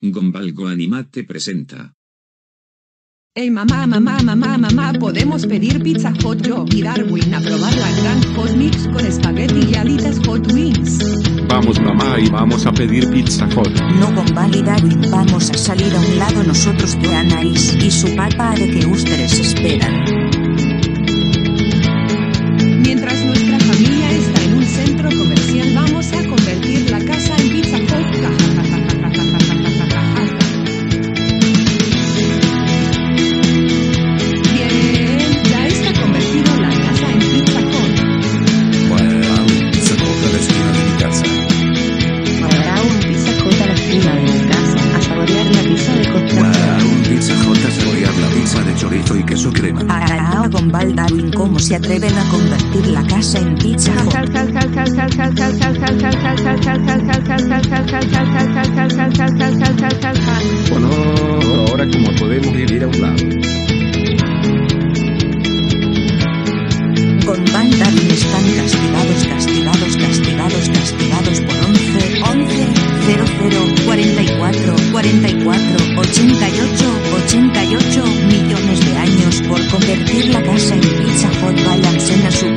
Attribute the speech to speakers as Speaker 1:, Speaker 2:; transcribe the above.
Speaker 1: Gombalgo Animate presenta.
Speaker 2: Ey mamá, mamá, mamá, mamá, podemos pedir pizza hot yo y Darwin a probar la gran hot mix con espagueti y alitas hot wings.
Speaker 3: Vamos mamá y vamos a pedir pizza hot.
Speaker 4: No con y Darwin vamos a salir a un lado nosotros de Anaís y su papá de que ustedes esperan.
Speaker 2: Hot
Speaker 5: a la esquina de mi casa
Speaker 6: a saborear la pizza de costra.
Speaker 5: Wow, un pizza hot a saborear la pizza de chorizo y queso crema.
Speaker 4: Arao con Darwin cómo se atreven a convertir la casa en pizza hot.
Speaker 3: Oh no, ahora como podemos vivir a un lado.
Speaker 4: Con Darwin 44, 44, 88, 88 millones de años por convertir la casa en pizza hot. Váyanse a su